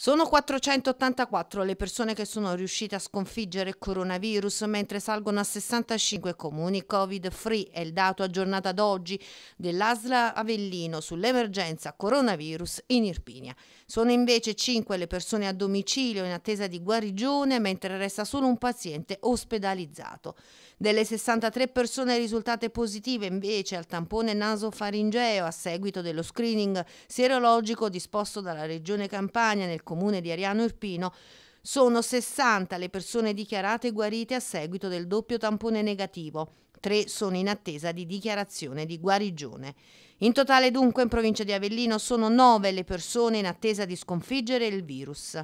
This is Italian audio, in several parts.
Sono 484 le persone che sono riuscite a sconfiggere il coronavirus, mentre salgono a 65 comuni covid-free. È il dato aggiornato ad oggi dell'ASLA Avellino sull'emergenza coronavirus in Irpinia. Sono invece 5 le persone a domicilio in attesa di guarigione, mentre resta solo un paziente ospedalizzato. Delle 63 persone risultate positive invece al tampone nasofaringeo a seguito dello screening sierologico disposto dalla Regione Campania nel comune di Ariano Irpino, sono 60 le persone dichiarate guarite a seguito del doppio tampone negativo. Tre sono in attesa di dichiarazione di guarigione. In totale dunque in provincia di Avellino sono 9 le persone in attesa di sconfiggere il virus.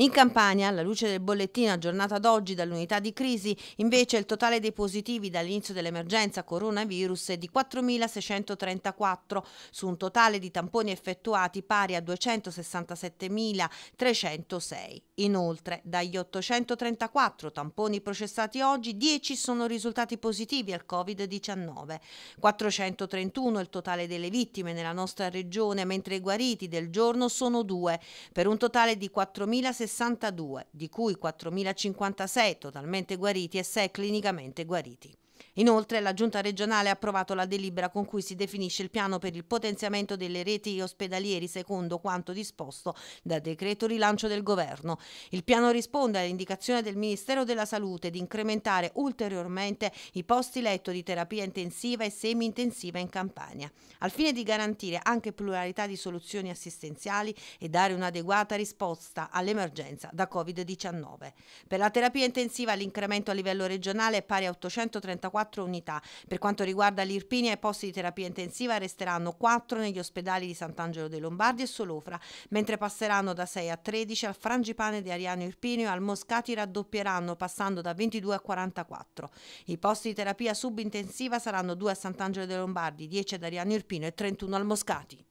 In Campania, alla luce del bollettino aggiornato ad oggi dall'unità di crisi, invece il totale dei positivi dall'inizio dell'emergenza coronavirus è di 4.634 su un totale di tamponi effettuati pari a 267.306. Inoltre, dagli 834 tamponi processati oggi, 10 sono risultati positivi al Covid-19. 431 il totale delle vittime nella nostra regione, mentre i guariti del giorno sono 2, per un totale di 4.664. 62, di cui 4.056 totalmente guariti e 6 clinicamente guariti. Inoltre la Giunta regionale ha approvato la delibera con cui si definisce il piano per il potenziamento delle reti ospedalieri secondo quanto disposto dal decreto rilancio del governo. Il piano risponde all'indicazione del Ministero della Salute di incrementare ulteriormente i posti letto di terapia intensiva e semi-intensiva in Campania, al fine di garantire anche pluralità di soluzioni assistenziali e dare un'adeguata risposta all'emergenza da Covid-19. Per la terapia intensiva l'incremento a livello regionale è pari a 834 4 unità. Per quanto riguarda l'Irpinia, i posti di terapia intensiva resteranno 4 negli ospedali di Sant'Angelo dei Lombardi e Solofra, mentre passeranno da 6 a 13 al Frangipane di Ariano Irpinio e al Moscati raddoppieranno passando da 22 a 44. I posti di terapia subintensiva saranno 2 a Sant'Angelo dei Lombardi, 10 ad Ariano Irpino e 31 al Moscati.